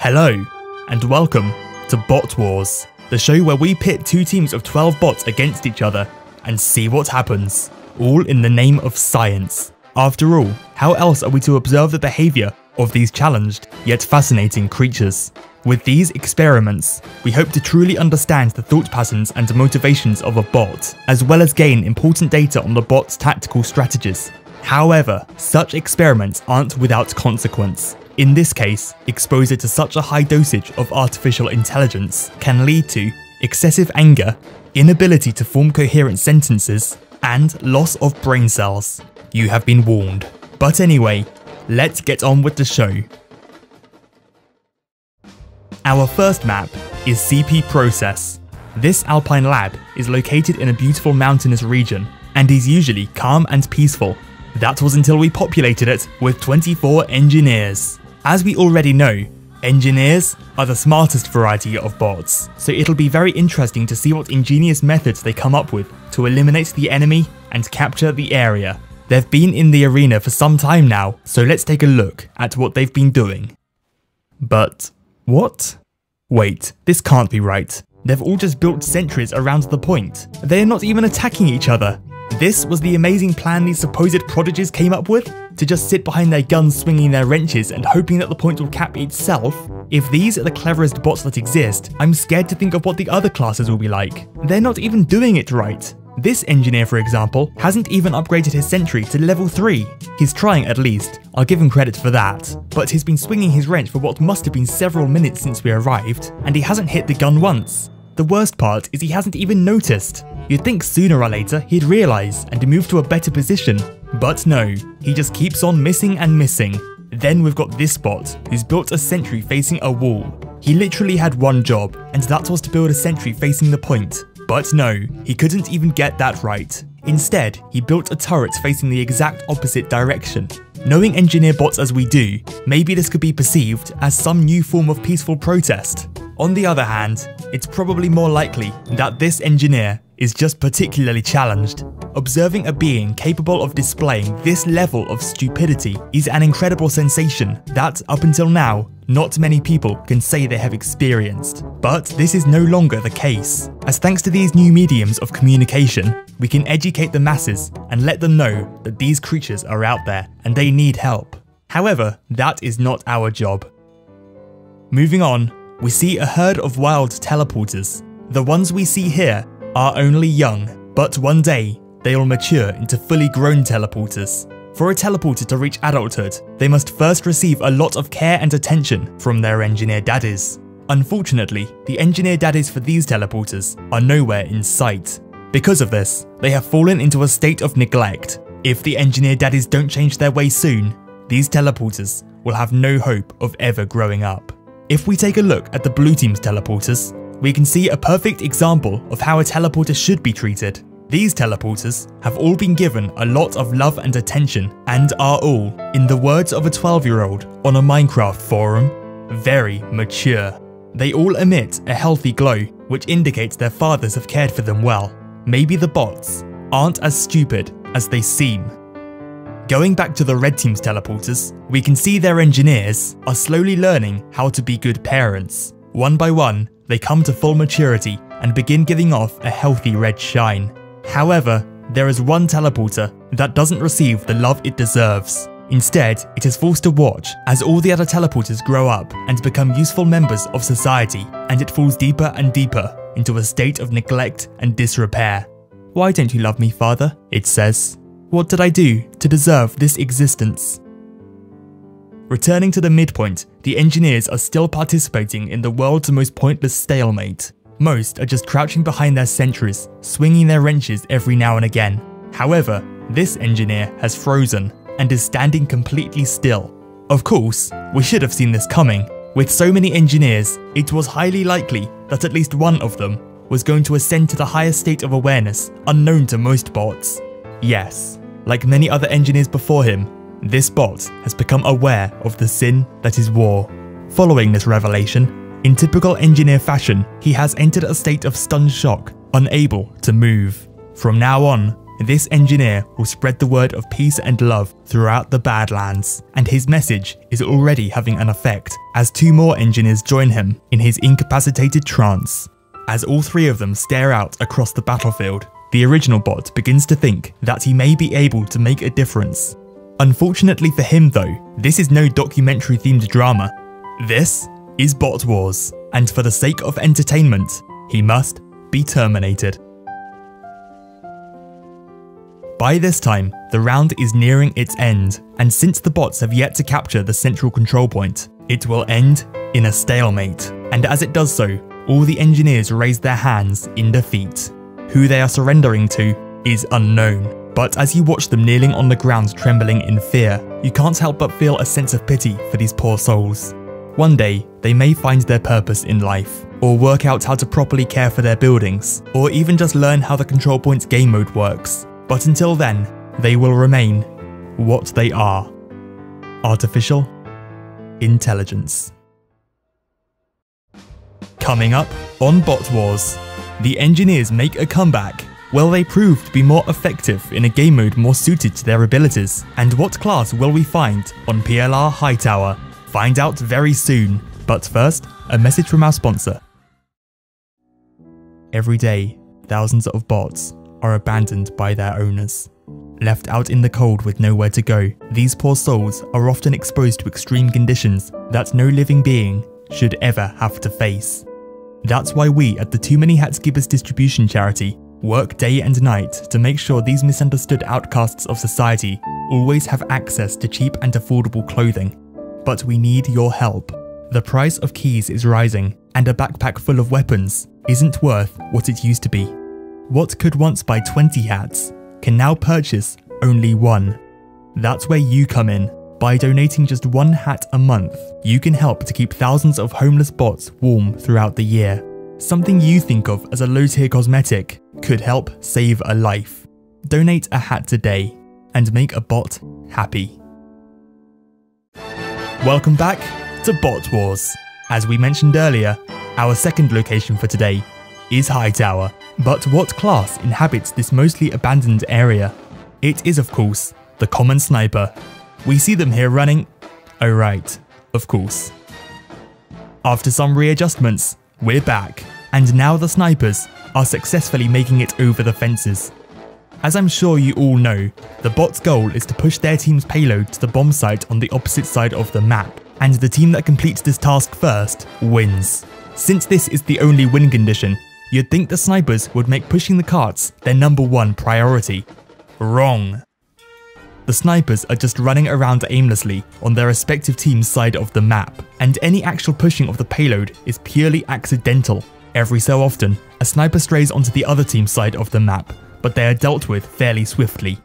Hello, and welcome to Bot Wars, the show where we pit two teams of 12 bots against each other and see what happens, all in the name of science. After all, how else are we to observe the behaviour of these challenged yet fascinating creatures? With these experiments, we hope to truly understand the thought patterns and motivations of a bot, as well as gain important data on the bot's tactical strategies. However, such experiments aren't without consequence. In this case, exposure to such a high dosage of artificial intelligence can lead to excessive anger, inability to form coherent sentences, and loss of brain cells. You have been warned. But anyway, let's get on with the show. Our first map is CP Process. This alpine lab is located in a beautiful mountainous region and is usually calm and peaceful. That was until we populated it with 24 engineers. As we already know, engineers are the smartest variety of bots, so it'll be very interesting to see what ingenious methods they come up with to eliminate the enemy and capture the area. They've been in the arena for some time now, so let's take a look at what they've been doing. But what? Wait, this can't be right. They've all just built sentries around the point. They're not even attacking each other. This was the amazing plan these supposed prodigies came up with? To just sit behind their guns swinging their wrenches and hoping that the point will cap itself? If these are the cleverest bots that exist, I'm scared to think of what the other classes will be like. They're not even doing it right. This engineer, for example, hasn't even upgraded his sentry to level 3. He's trying at least, I'll give him credit for that. But he's been swinging his wrench for what must have been several minutes since we arrived, and he hasn't hit the gun once. The worst part is he hasn't even noticed. You'd think sooner or later he'd realise and move to a better position, but no, he just keeps on missing and missing. Then we've got this bot, who's built a sentry facing a wall. He literally had one job, and that was to build a sentry facing the point. But no, he couldn't even get that right. Instead, he built a turret facing the exact opposite direction. Knowing engineer bots as we do, maybe this could be perceived as some new form of peaceful protest. On the other hand, it's probably more likely that this engineer is just particularly challenged. Observing a being capable of displaying this level of stupidity is an incredible sensation that, up until now, not many people can say they have experienced. But this is no longer the case, as thanks to these new mediums of communication, we can educate the masses and let them know that these creatures are out there and they need help. However, that is not our job. Moving on, we see a herd of wild teleporters. The ones we see here are only young, but one day they will mature into fully grown teleporters. For a teleporter to reach adulthood, they must first receive a lot of care and attention from their engineer daddies. Unfortunately, the engineer daddies for these teleporters are nowhere in sight. Because of this, they have fallen into a state of neglect. If the engineer daddies don't change their ways soon, these teleporters will have no hope of ever growing up. If we take a look at the blue team's teleporters, we can see a perfect example of how a teleporter should be treated. These teleporters have all been given a lot of love and attention and are all, in the words of a 12 year old on a Minecraft forum, very mature. They all emit a healthy glow, which indicates their fathers have cared for them well. Maybe the bots aren't as stupid as they seem. Going back to the red team's teleporters, we can see their engineers are slowly learning how to be good parents. One by one, they come to full maturity and begin giving off a healthy red shine. However, there is one teleporter that doesn't receive the love it deserves. Instead, it is forced to watch as all the other teleporters grow up and become useful members of society, and it falls deeper and deeper into a state of neglect and disrepair. Why don't you love me, father? It says. What did I do to deserve this existence? Returning to the midpoint, the engineers are still participating in the world's most pointless stalemate. Most are just crouching behind their sentries, swinging their wrenches every now and again. However, this engineer has frozen and is standing completely still. Of course, we should have seen this coming. With so many engineers, it was highly likely that at least one of them was going to ascend to the highest state of awareness unknown to most bots. Yes, like many other engineers before him, this bot has become aware of the sin that is war. Following this revelation, in typical engineer fashion, he has entered a state of stunned shock, unable to move. From now on, this engineer will spread the word of peace and love throughout the Badlands, and his message is already having an effect as two more engineers join him in his incapacitated trance. As all three of them stare out across the battlefield, the original bot begins to think that he may be able to make a difference. Unfortunately for him though, this is no documentary themed drama. This is Bot Wars, and for the sake of entertainment, he must be terminated. By this time, the round is nearing its end, and since the bots have yet to capture the central control point, it will end in a stalemate. And as it does so, all the engineers raise their hands in defeat. Who they are surrendering to is unknown, but as you watch them kneeling on the ground trembling in fear, you can't help but feel a sense of pity for these poor souls. One day, they may find their purpose in life, or work out how to properly care for their buildings, or even just learn how the Control Point's game mode works. But until then, they will remain what they are artificial intelligence. Coming up on Bot Wars the engineers make a comeback. Will they prove to be more effective in a game mode more suited to their abilities? And what class will we find on PLR Hightower? Find out very soon. But first, a message from our sponsor. Every day, thousands of bots are abandoned by their owners. Left out in the cold with nowhere to go, these poor souls are often exposed to extreme conditions that no living being should ever have to face. That's why we at the Too Many Hats Givers Distribution Charity work day and night to make sure these misunderstood outcasts of society always have access to cheap and affordable clothing. But we need your help. The price of keys is rising, and a backpack full of weapons isn't worth what it used to be. What could once buy 20 hats can now purchase only one. That's where you come in. By donating just one hat a month, you can help to keep thousands of homeless bots warm throughout the year. Something you think of as a low tier cosmetic could help save a life. Donate a hat today and make a bot happy. Welcome back to Bot Wars. As we mentioned earlier, our second location for today is Hightower. But what class inhabits this mostly abandoned area? It is, of course, the common sniper, we see them here running. Oh, right, of course. After some readjustments, we're back, and now the snipers are successfully making it over the fences. As I'm sure you all know, the bot's goal is to push their team's payload to the bomb site on the opposite side of the map, and the team that completes this task first wins. Since this is the only win condition, you'd think the snipers would make pushing the carts their number one priority. Wrong. The snipers are just running around aimlessly on their respective team's side of the map, and any actual pushing of the payload is purely accidental. Every so often, a sniper strays onto the other team's side of the map, but they are dealt with fairly swiftly.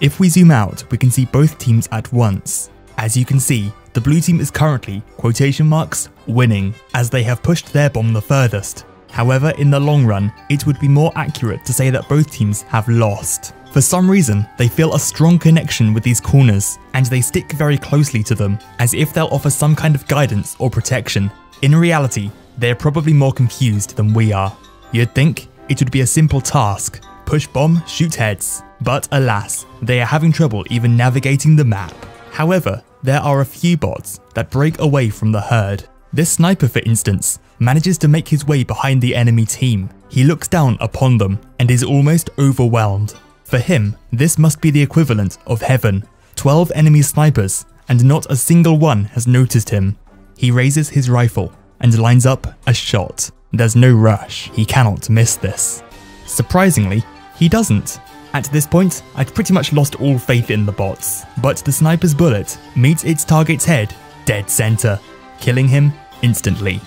If we zoom out, we can see both teams at once. As you can see, the blue team is currently, quotation marks, winning, as they have pushed their bomb the furthest. However, in the long run, it would be more accurate to say that both teams have lost. For some reason, they feel a strong connection with these corners, and they stick very closely to them, as if they'll offer some kind of guidance or protection. In reality, they're probably more confused than we are. You'd think it would be a simple task, push bomb, shoot heads, but alas, they are having trouble even navigating the map. However, there are a few bots that break away from the herd. This sniper, for instance, manages to make his way behind the enemy team. He looks down upon them and is almost overwhelmed. For him, this must be the equivalent of heaven. 12 enemy snipers, and not a single one has noticed him. He raises his rifle and lines up a shot. There's no rush, he cannot miss this. Surprisingly, he doesn't. At this point, I'd pretty much lost all faith in the bots, but the sniper's bullet meets its target's head dead center, killing him instantly.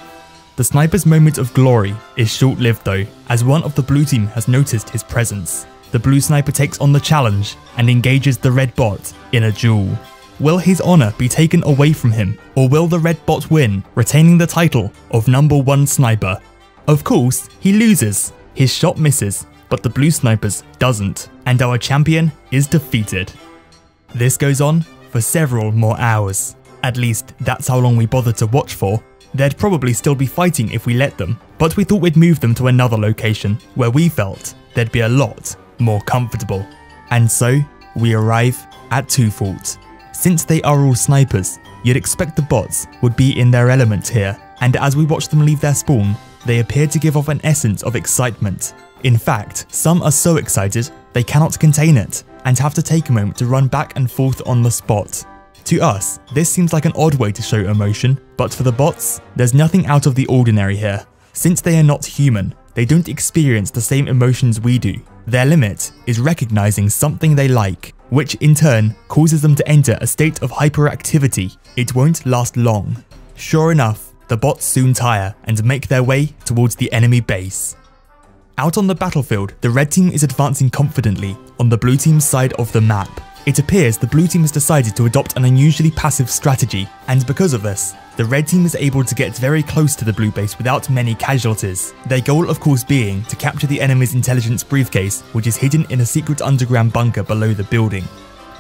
The sniper's moment of glory is short-lived though, as one of the blue team has noticed his presence the blue sniper takes on the challenge and engages the red bot in a duel. Will his honour be taken away from him, or will the red bot win, retaining the title of number one sniper? Of course, he loses. His shot misses, but the blue snipers doesn't, and our champion is defeated. This goes on for several more hours. At least, that's how long we bothered to watch for. They'd probably still be fighting if we let them, but we thought we'd move them to another location, where we felt there'd be a lot more comfortable. And so, we arrive at 2Fort. Since they are all snipers, you'd expect the bots would be in their element here, and as we watch them leave their spawn, they appear to give off an essence of excitement. In fact, some are so excited they cannot contain it, and have to take a moment to run back and forth on the spot. To us, this seems like an odd way to show emotion, but for the bots, there's nothing out of the ordinary here. Since they are not human, they don't experience the same emotions we do. Their limit is recognizing something they like, which in turn causes them to enter a state of hyperactivity. It won't last long. Sure enough, the bots soon tire and make their way towards the enemy base. Out on the battlefield, the red team is advancing confidently on the blue team's side of the map. It appears the blue team has decided to adopt an unusually passive strategy, and because of this, the red team is able to get very close to the blue base without many casualties. Their goal of course being to capture the enemy's intelligence briefcase, which is hidden in a secret underground bunker below the building.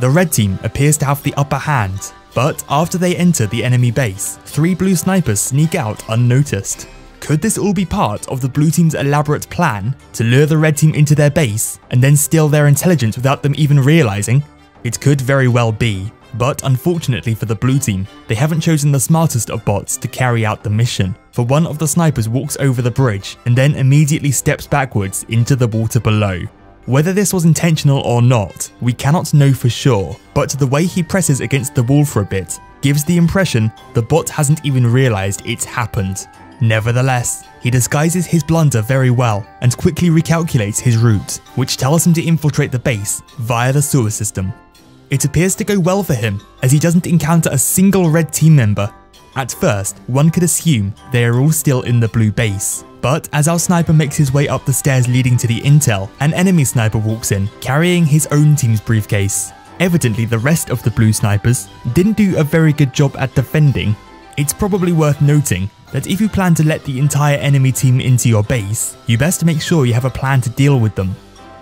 The red team appears to have the upper hand, but after they enter the enemy base, three blue snipers sneak out unnoticed. Could this all be part of the blue team's elaborate plan to lure the red team into their base and then steal their intelligence without them even realizing? It could very well be, but unfortunately for the blue team, they haven't chosen the smartest of bots to carry out the mission, for one of the snipers walks over the bridge and then immediately steps backwards into the water below. Whether this was intentional or not, we cannot know for sure, but the way he presses against the wall for a bit gives the impression the bot hasn't even realised it's happened. Nevertheless, he disguises his blunder very well and quickly recalculates his route, which tells him to infiltrate the base via the sewer system. It appears to go well for him, as he doesn't encounter a single red team member. At first, one could assume they are all still in the blue base, but as our sniper makes his way up the stairs leading to the intel, an enemy sniper walks in, carrying his own team's briefcase. Evidently the rest of the blue snipers didn't do a very good job at defending. It's probably worth noting that if you plan to let the entire enemy team into your base, you best make sure you have a plan to deal with them.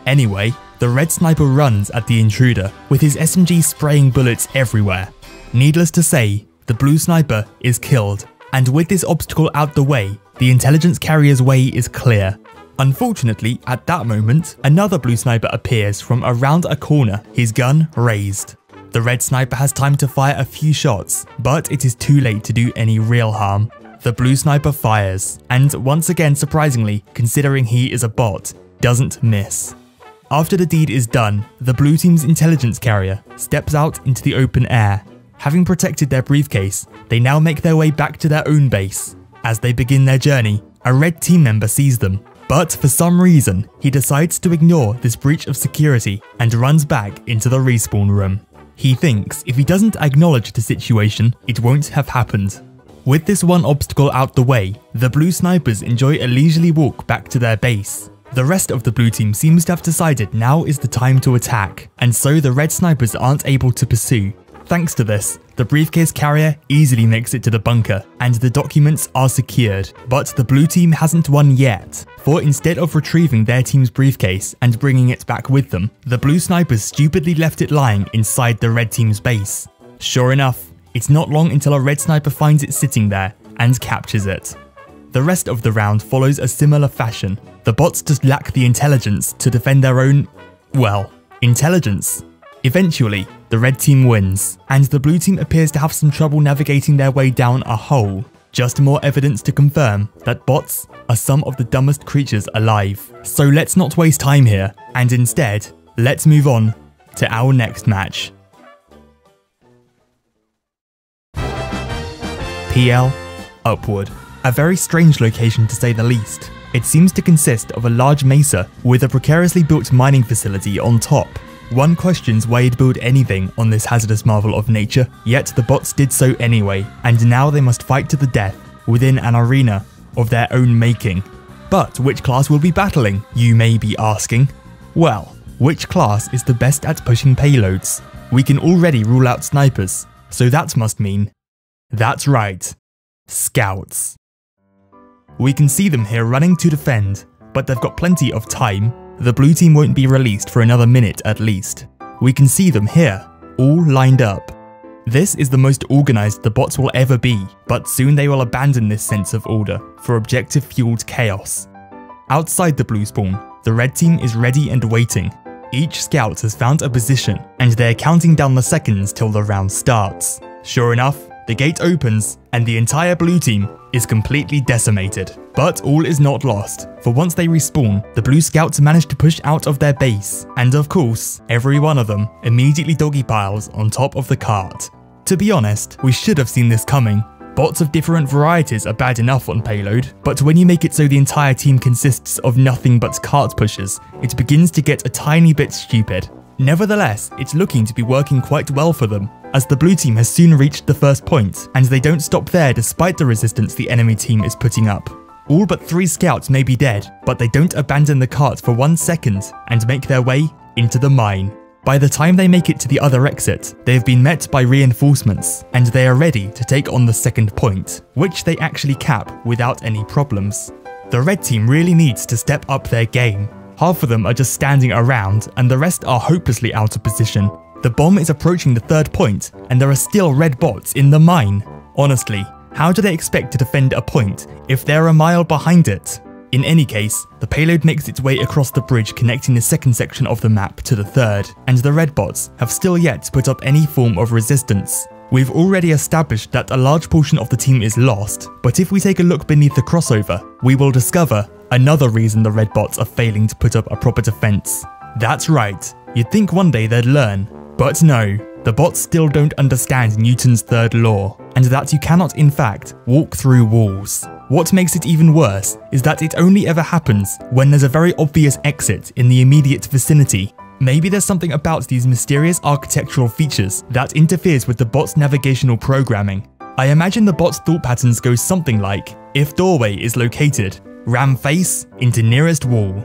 Anyway, the red sniper runs at the intruder, with his SMG spraying bullets everywhere. Needless to say, the blue sniper is killed, and with this obstacle out the way, the intelligence carrier's way is clear. Unfortunately, at that moment, another blue sniper appears from around a corner, his gun raised. The red sniper has time to fire a few shots, but it is too late to do any real harm. The blue sniper fires, and once again surprisingly, considering he is a bot, doesn't miss. After the deed is done, the blue team's intelligence carrier steps out into the open air. Having protected their briefcase, they now make their way back to their own base. As they begin their journey, a red team member sees them, but for some reason, he decides to ignore this breach of security and runs back into the respawn room. He thinks if he doesn't acknowledge the situation, it won't have happened. With this one obstacle out the way, the blue snipers enjoy a leisurely walk back to their base. The rest of the blue team seems to have decided now is the time to attack, and so the red snipers aren't able to pursue. Thanks to this, the briefcase carrier easily makes it to the bunker, and the documents are secured. But the blue team hasn't won yet, for instead of retrieving their team's briefcase and bringing it back with them, the blue snipers stupidly left it lying inside the red team's base. Sure enough, it's not long until a red sniper finds it sitting there and captures it. The rest of the round follows a similar fashion. The bots just lack the intelligence to defend their own, well, intelligence. Eventually, the red team wins, and the blue team appears to have some trouble navigating their way down a hole. Just more evidence to confirm that bots are some of the dumbest creatures alive. So let's not waste time here, and instead, let's move on to our next match. PL Upward. A very strange location to say the least. It seems to consist of a large mesa with a precariously built mining facility on top. One questions why you'd build anything on this hazardous marvel of nature, yet the bots did so anyway, and now they must fight to the death within an arena of their own making. But which class will be battling, you may be asking? Well, which class is the best at pushing payloads? We can already rule out snipers, so that must mean... That's right, scouts. We can see them here running to defend, but they've got plenty of time. The blue team won't be released for another minute at least. We can see them here, all lined up. This is the most organised the bots will ever be, but soon they will abandon this sense of order for objective fueled chaos. Outside the blue spawn, the red team is ready and waiting. Each scout has found a position, and they're counting down the seconds till the round starts. Sure enough, the gate opens, and the entire blue team is completely decimated. But all is not lost, for once they respawn, the blue scouts manage to push out of their base, and of course, every one of them immediately doggy piles on top of the cart. To be honest, we should have seen this coming. Bots of different varieties are bad enough on payload, but when you make it so the entire team consists of nothing but cart pushers, it begins to get a tiny bit stupid. Nevertheless, it's looking to be working quite well for them, as the blue team has soon reached the first point, and they don't stop there despite the resistance the enemy team is putting up. All but three scouts may be dead, but they don't abandon the cart for one second and make their way into the mine. By the time they make it to the other exit, they have been met by reinforcements, and they are ready to take on the second point, which they actually cap without any problems. The red team really needs to step up their game. Half of them are just standing around, and the rest are hopelessly out of position, the bomb is approaching the third point, and there are still red bots in the mine. Honestly, how do they expect to defend a point if they're a mile behind it? In any case, the payload makes its way across the bridge connecting the second section of the map to the third, and the red bots have still yet to put up any form of resistance. We've already established that a large portion of the team is lost, but if we take a look beneath the crossover, we will discover another reason the red bots are failing to put up a proper defense. That's right, you'd think one day they'd learn, but no, the bots still don't understand Newton's third law, and that you cannot in fact walk through walls. What makes it even worse is that it only ever happens when there's a very obvious exit in the immediate vicinity. Maybe there's something about these mysterious architectural features that interferes with the bot's navigational programming. I imagine the bot's thought patterns go something like, if doorway is located, ram face into nearest wall.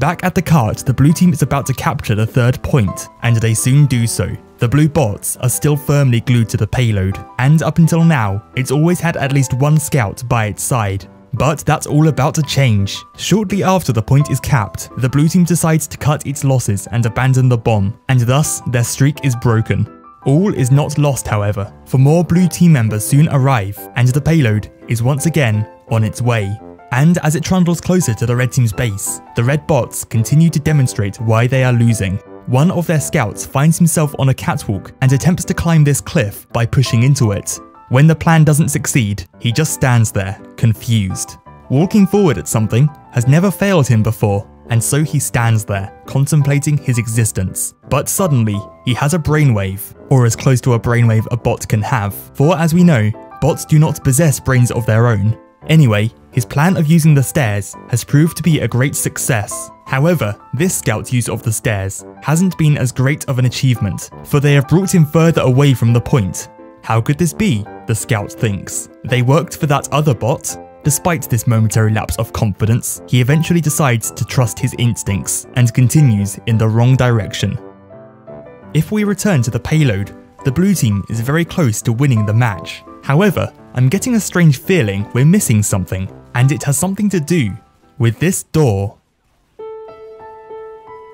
Back at the cart, the blue team is about to capture the third point, and they soon do so. The blue bots are still firmly glued to the payload, and up until now, it's always had at least one scout by its side. But that's all about to change. Shortly after the point is capped, the blue team decides to cut its losses and abandon the bomb, and thus their streak is broken. All is not lost however, for more blue team members soon arrive, and the payload is once again on its way. And as it trundles closer to the red team's base, the red bots continue to demonstrate why they are losing. One of their scouts finds himself on a catwalk and attempts to climb this cliff by pushing into it. When the plan doesn't succeed, he just stands there, confused. Walking forward at something has never failed him before, and so he stands there, contemplating his existence. But suddenly, he has a brainwave, or as close to a brainwave a bot can have, for as we know, bots do not possess brains of their own. Anyway, his plan of using the stairs has proved to be a great success. However, this scout's use of the stairs hasn't been as great of an achievement, for they have brought him further away from the point. How could this be? The scout thinks. They worked for that other bot? Despite this momentary lapse of confidence, he eventually decides to trust his instincts and continues in the wrong direction. If we return to the payload, the blue team is very close to winning the match. However, I'm getting a strange feeling we're missing something, and it has something to do with this door.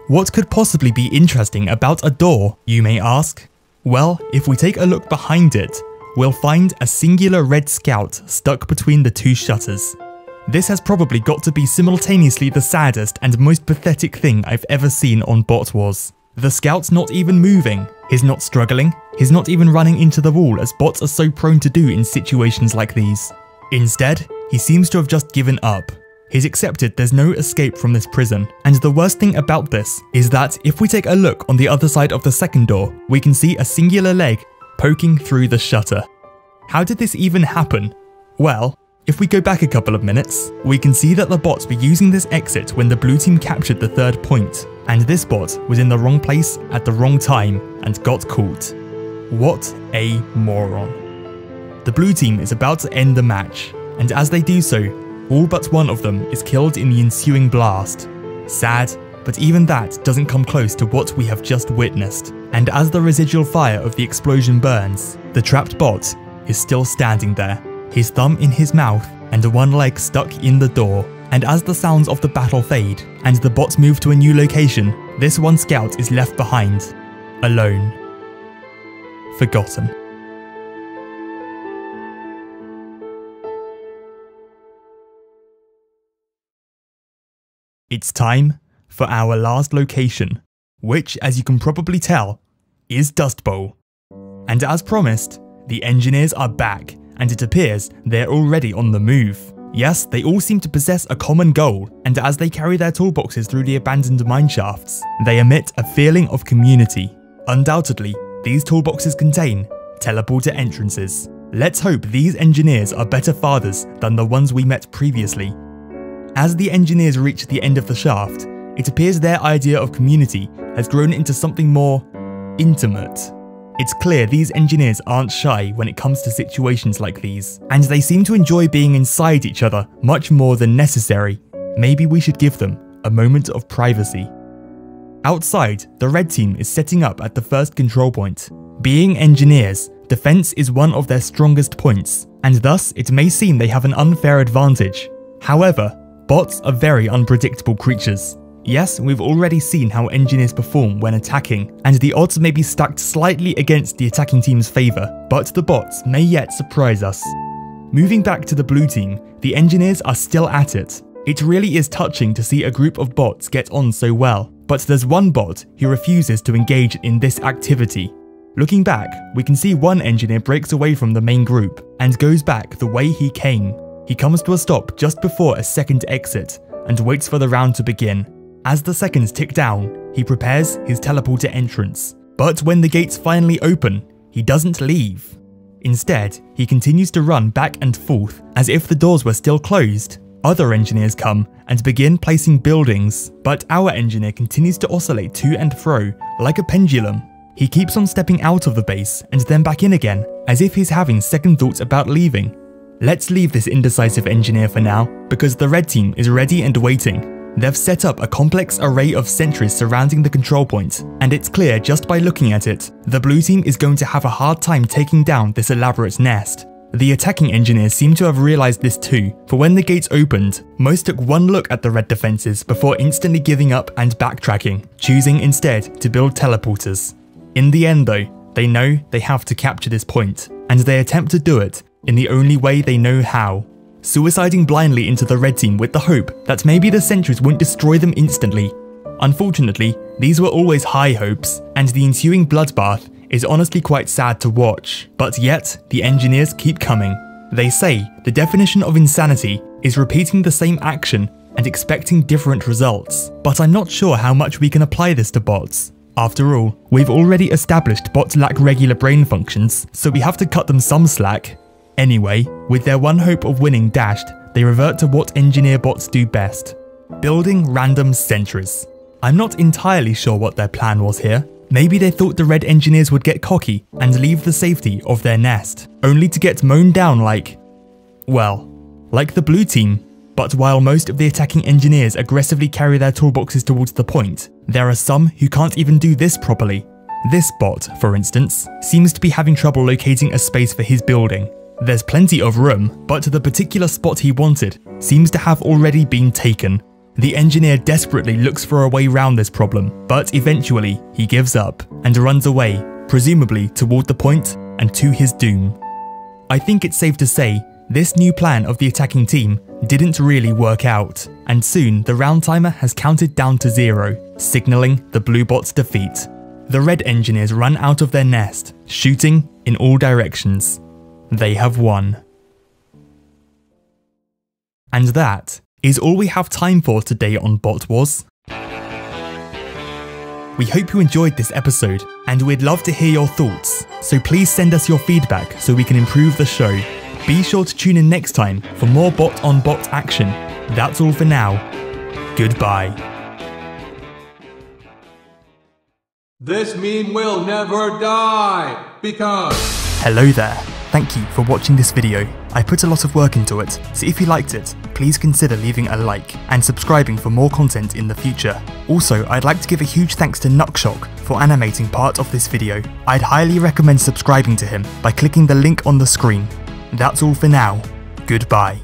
What could possibly be interesting about a door, you may ask? Well, if we take a look behind it, we'll find a singular red scout stuck between the two shutters. This has probably got to be simultaneously the saddest and most pathetic thing I've ever seen on Bot Wars. The scout's not even moving, he's not struggling, he's not even running into the wall as bots are so prone to do in situations like these. Instead, he seems to have just given up. He's accepted there's no escape from this prison, and the worst thing about this is that if we take a look on the other side of the second door, we can see a singular leg poking through the shutter. How did this even happen? Well, if we go back a couple of minutes, we can see that the bots were using this exit when the blue team captured the third point, and this bot was in the wrong place at the wrong time and got caught. What a moron. The blue team is about to end the match, and as they do so, all but one of them is killed in the ensuing blast. Sad, but even that doesn't come close to what we have just witnessed, and as the residual fire of the explosion burns, the trapped bot is still standing there, his thumb in his mouth and one leg stuck in the door. And as the sounds of the battle fade and the bots move to a new location, this one scout is left behind, alone, forgotten. It's time for our last location which, as you can probably tell, is Dust Bowl. And as promised, the engineers are back, and it appears they're already on the move. Yes, they all seem to possess a common goal, and as they carry their toolboxes through the abandoned mineshafts, they emit a feeling of community. Undoubtedly, these toolboxes contain teleporter entrances. Let's hope these engineers are better fathers than the ones we met previously. As the engineers reach the end of the shaft, it appears their idea of community has grown into something more intimate. It's clear these engineers aren't shy when it comes to situations like these, and they seem to enjoy being inside each other much more than necessary. Maybe we should give them a moment of privacy. Outside, the red team is setting up at the first control point. Being engineers, defense is one of their strongest points, and thus it may seem they have an unfair advantage. However, bots are very unpredictable creatures, Yes, we've already seen how engineers perform when attacking, and the odds may be stacked slightly against the attacking team's favour, but the bots may yet surprise us. Moving back to the blue team, the engineers are still at it. It really is touching to see a group of bots get on so well, but there's one bot who refuses to engage in this activity. Looking back, we can see one engineer breaks away from the main group and goes back the way he came. He comes to a stop just before a second exit and waits for the round to begin. As the seconds tick down, he prepares his teleporter entrance. But when the gates finally open, he doesn't leave. Instead, he continues to run back and forth as if the doors were still closed. Other engineers come and begin placing buildings, but our engineer continues to oscillate to and fro like a pendulum. He keeps on stepping out of the base and then back in again, as if he's having second thoughts about leaving. Let's leave this indecisive engineer for now, because the red team is ready and waiting. They've set up a complex array of sentries surrounding the control point, and it's clear just by looking at it, the blue team is going to have a hard time taking down this elaborate nest. The attacking engineers seem to have realised this too, for when the gates opened, most took one look at the red defences before instantly giving up and backtracking, choosing instead to build teleporters. In the end though, they know they have to capture this point, and they attempt to do it in the only way they know how, suiciding blindly into the red team with the hope that maybe the sentries won't destroy them instantly. Unfortunately, these were always high hopes, and the ensuing bloodbath is honestly quite sad to watch, but yet the engineers keep coming. They say the definition of insanity is repeating the same action and expecting different results, but I'm not sure how much we can apply this to bots. After all, we've already established bots lack regular brain functions, so we have to cut them some slack, Anyway, with their one hope of winning dashed, they revert to what engineer bots do best building random sentries. I'm not entirely sure what their plan was here. Maybe they thought the red engineers would get cocky and leave the safety of their nest, only to get mown down like. well, like the blue team. But while most of the attacking engineers aggressively carry their toolboxes towards the point, there are some who can't even do this properly. This bot, for instance, seems to be having trouble locating a space for his building, there's plenty of room, but the particular spot he wanted seems to have already been taken. The engineer desperately looks for a way round this problem, but eventually he gives up and runs away, presumably toward the point and to his doom. I think it's safe to say this new plan of the attacking team didn't really work out, and soon the round timer has counted down to zero, signalling the blue bot's defeat. The red engineers run out of their nest, shooting in all directions, they have won. And that is all we have time for today on Bot Wars. We hope you enjoyed this episode, and we'd love to hear your thoughts, so please send us your feedback so we can improve the show. Be sure to tune in next time for more bot on bot action. That's all for now. Goodbye. This meme will never die because. Hello there. Thank you for watching this video. I put a lot of work into it, so if you liked it, please consider leaving a like and subscribing for more content in the future. Also, I'd like to give a huge thanks to Nuckshock for animating part of this video. I'd highly recommend subscribing to him by clicking the link on the screen. That's all for now. Goodbye.